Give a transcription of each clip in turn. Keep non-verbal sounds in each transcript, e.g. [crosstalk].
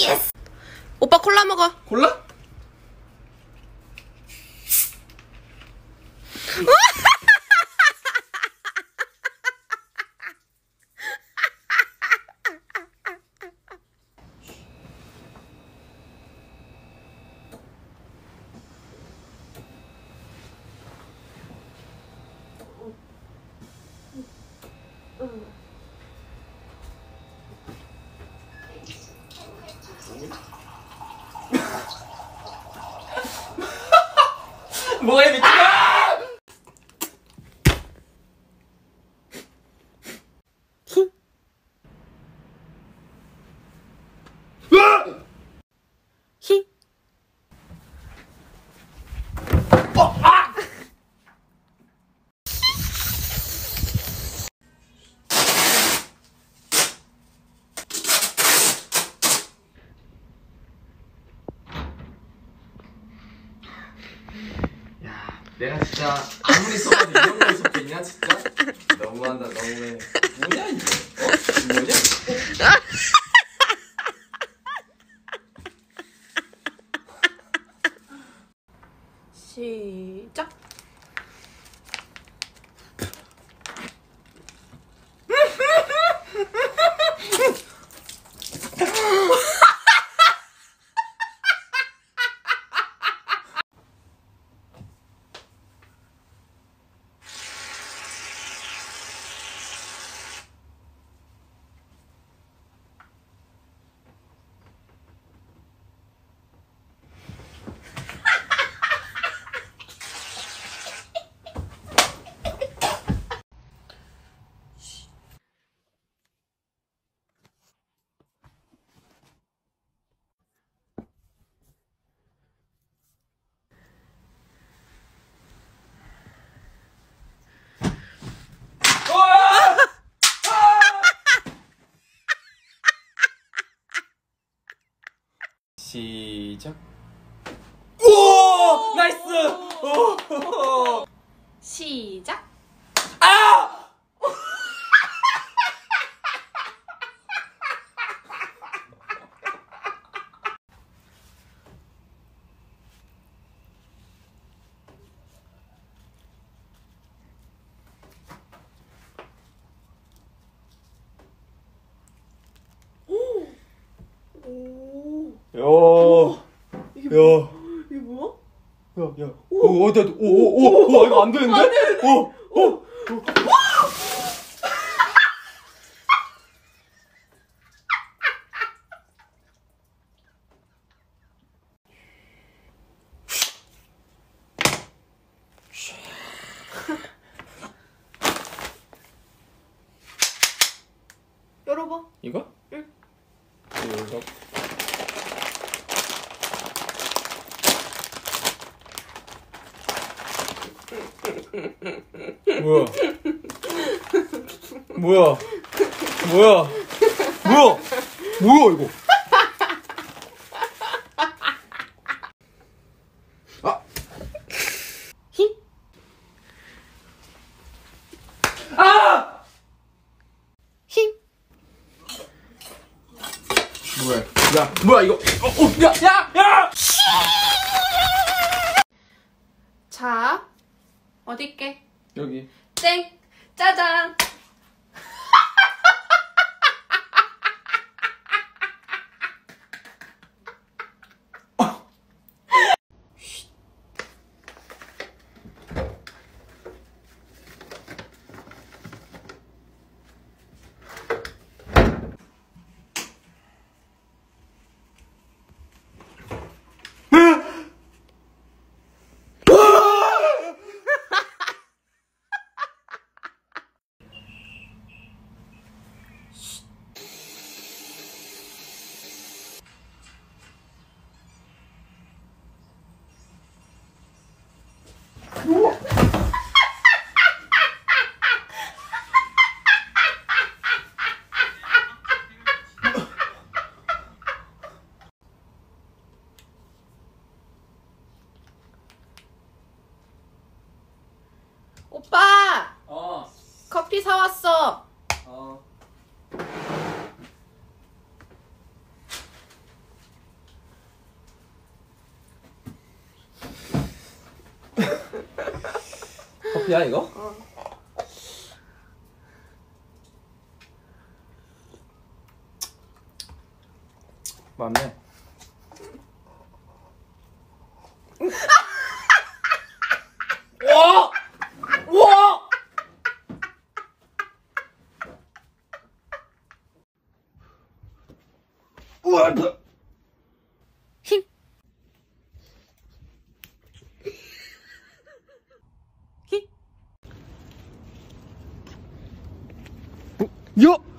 예스. 오빠 콜라 먹어. 골라? 뭐가 이 미친아! 히. 야, 내가 진짜 아무리 써봐도 이런 걸 섞겠냐 진짜? 너무한다 너무해. 뭐냐 이거? 어? 뭐냐? 시작. 시작. 오! 나이스! 오! 시작. 아! 오. 야. 뭐? 이게 뭐야? 야, 야. 오, 오, 오, 오, 오, 이거 안 되는데? 오, 오. 열어봐. 이거? 응. 이거. 뭐야? 뭐야? 뭐야? 뭐야? 뭐야 이거? 아, 히. 아! 히. 뭐야? 야, 뭐야 이거? 어, 어, 야, 야, 야! 자. 어디 있게? 여기. 땡. 짜잔. 오빠 어, 커피 사왔어. 어. 스냅이야 이거? 어. 맞네. 와! 와! 우와! 야!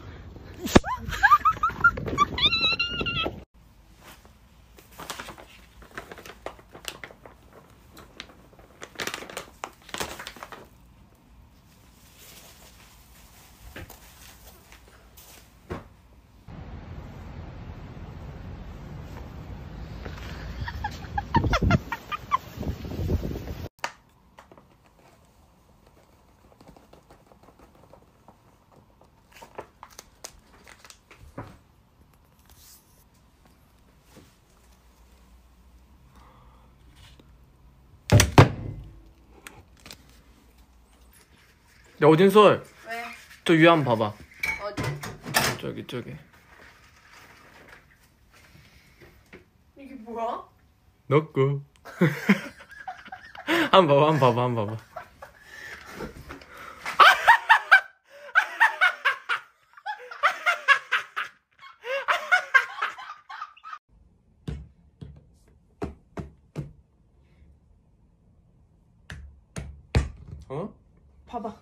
야 어딘솔 왜? 저 위에 한번 봐봐 어디? 저기 저기 이게 뭐야? 넣고 [laughs] 한번 봐봐 한번 봐봐 한번 봐봐 [laughs] 어? 봐봐.